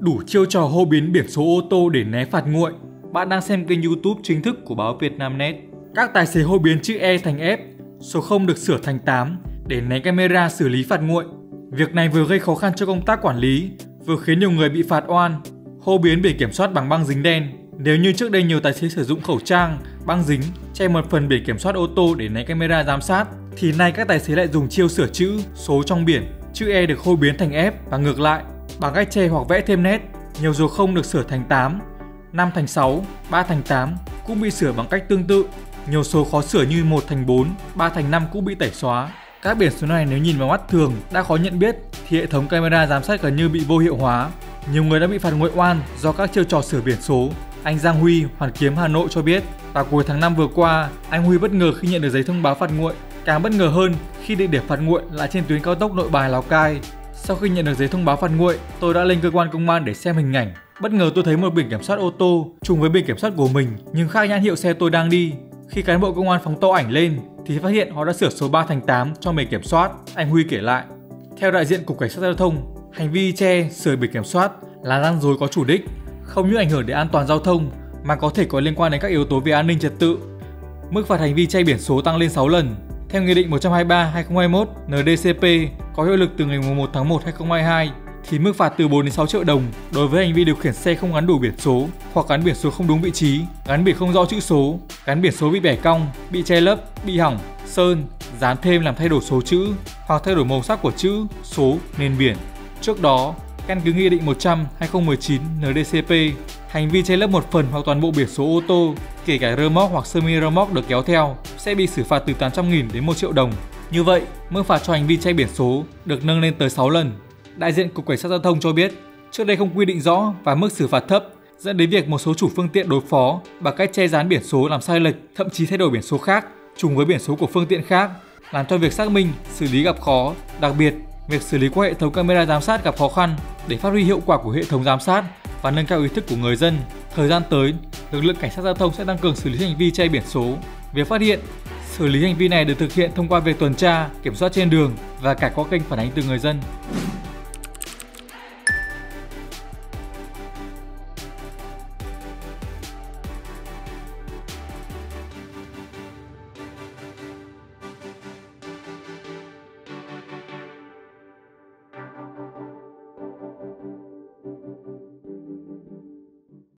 Đủ chiêu trò hô biến biển số ô tô để né phạt nguội. Bạn đang xem kênh YouTube chính thức của báo Vietnamnet. Các tài xế hô biến chữ E thành F, số 0 được sửa thành 8 để né camera xử lý phạt nguội. Việc này vừa gây khó khăn cho công tác quản lý, vừa khiến nhiều người bị phạt oan. Hô biến biển kiểm soát bằng băng dính đen. Nếu như trước đây nhiều tài xế sử dụng khẩu trang, băng dính che một phần biển kiểm soát ô tô để né camera giám sát, thì nay các tài xế lại dùng chiêu sửa chữ, số trong biển. Chữ E được hô biến thành F và ngược lại bằng cách chê hoặc vẽ thêm nét. Nhiều dù không được sửa thành 8, 5 thành 6, 3 thành 8 cũng bị sửa bằng cách tương tự. Nhiều số khó sửa như 1 thành 4, 3 thành 5 cũng bị tẩy xóa. Các biển số này nếu nhìn vào mắt thường đã khó nhận biết thì hệ thống camera giám sát gần như bị vô hiệu hóa. Nhiều người đã bị phạt nguội oan do các chiêu trò sửa biển số. Anh Giang Huy, Hoàn Kiếm, Hà Nội cho biết vào cuối tháng 5 vừa qua, anh Huy bất ngờ khi nhận được giấy thông báo phạt nguội. Càng bất ngờ hơn khi địa điểm phạt nguội là trên tuyến cao tốc Nội Bài Lào Cai. Sau khi nhận được giấy thông báo phạt nguội, tôi đã lên cơ quan công an để xem hình ảnh. Bất ngờ tôi thấy một biển kiểm soát ô tô trùng với biển kiểm soát của mình nhưng khác nhãn hiệu xe tôi đang đi. Khi cán bộ công an phóng to ảnh lên thì phát hiện họ đã sửa số 3 thành 8 cho biển kiểm soát, anh Huy kể lại. Theo đại diện Cục Cảnh sát Giao thông, hành vi che, sửa biển kiểm soát là gian dối có chủ đích, không những ảnh hưởng đến an toàn giao thông mà có thể có liên quan đến các yếu tố về an ninh trật tự. Mức phạt hành vi che biển số tăng lên 6 lần. Theo Nghị định 123-2021 NDCP có hiệu lực từ ngày 1 tháng 1 2022 thì mức phạt từ 4 đến 6 triệu đồng đối với hành vi điều khiển xe không gắn đủ biển số hoặc gắn biển số không đúng vị trí, gắn biển không rõ chữ số, gắn biển số bị bẻ cong, bị che lấp, bị hỏng, sơn, dán thêm làm thay đổi số chữ hoặc thay đổi màu sắc của chữ, số, nền biển. Trước đó, căn cứ Nghị định 100 2019 NDCP, hành vi che lấp một phần hoặc toàn bộ biển số ô tô, kể cả rơ móc hoặc semi rơ móc được kéo theo, sẽ bị xử phạt từ 800.000 đến 1 triệu đồng. Như vậy, mức phạt cho hành vi che biển số được nâng lên tới 6 lần. Đại diện Cục Cảnh sát Giao thông cho biết, trước đây không quy định rõ và mức xử phạt thấp, dẫn đến việc một số chủ phương tiện đối phó bằng cách che dán biển số làm sai lệch, thậm chí thay đổi biển số khác, trùng với biển số của phương tiện khác, làm cho việc xác minh, xử lý gặp khó. Đặc biệt, việc xử lý qua hệ thống camera giám sát gặp khó khăn để phát huy hiệu quả của hệ thống giám sát và nâng cao ý thức của người dân. Thời gian tới, lực lượng cảnh sát giao thông sẽ tăng cường xử lý hành vi che biển số. Việc phát hiện, xử lý hành vi này được thực hiện thông qua việc tuần tra, kiểm soát trên đường và cả có kênh phản ánh từ người dân.